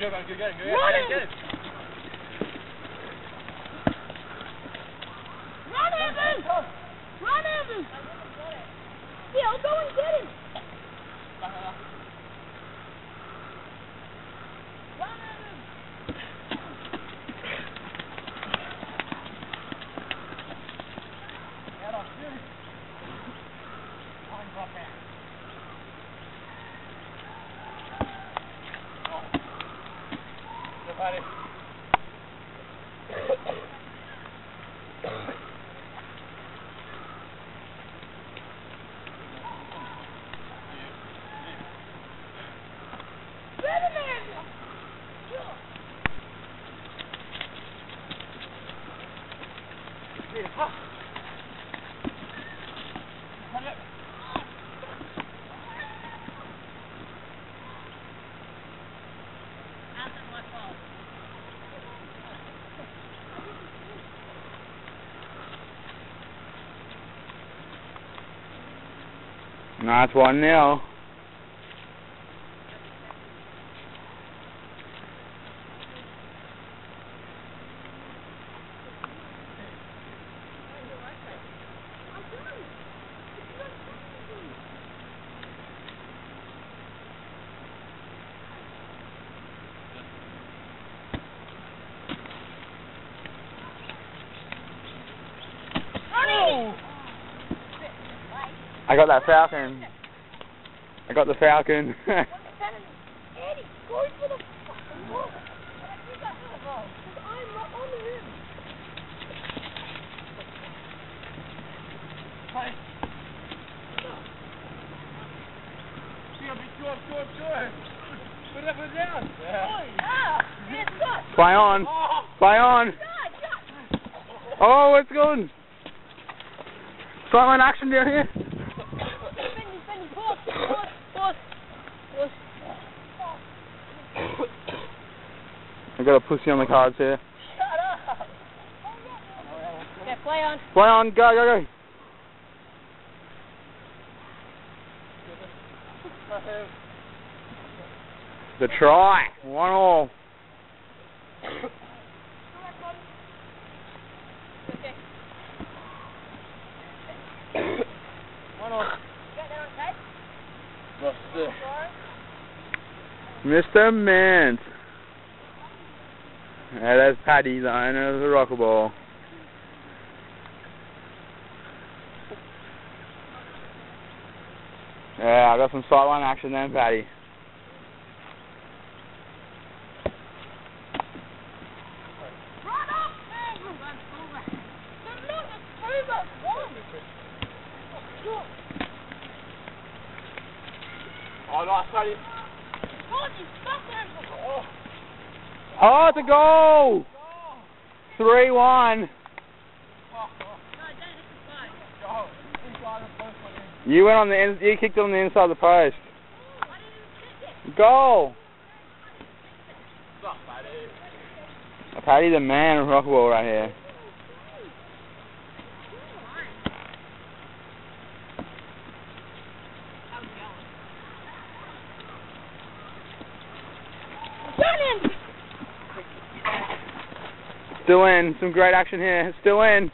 Good man, good game, good Run it! get Nice one nil. I got that falcon. I got the falcon. Fly Eddie, go for the fucking ball. You got the ball. 'Cause I'm not on the rim. Hey. Go, go, go, go. Put it up and down. Yeah. Ah, it's good. Play on. Oh. Play on. God, God. Oh, it's good. Sideline action down here. Defending, defending. Pause, pause, pause. Pause. I got a pussy on the cards here. Shut up. Yeah, play on. Play on. Go, go, go. The try. One all. One off. Got on tape? Lost it. Mr. Mint. Yeah, that's Paddy, the owner of the Rockerball. Yeah, I got some sideline action then, Paddy. Run up, Andrew. The look is over. One. Oh, nice, Paddy. God, you stuck Andrew. Oh. Oh, it's a goal! 3 1. No, don't hit the side. Go. Inside the post one in. You went on the in, you kicked it on the inside of the post. Goal! Paddy. The man of Rockerball right here. Still in. Some great action here. Still in.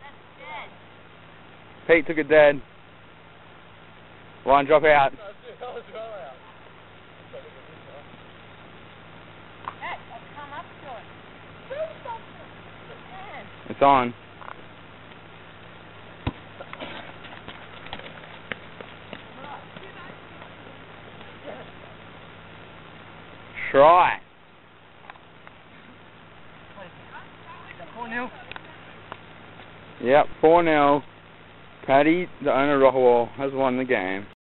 Pete took it dead. Line drop out. It's on. well 4 Yep, 4 0. Paddy, the owner of Rockerball, has won the game.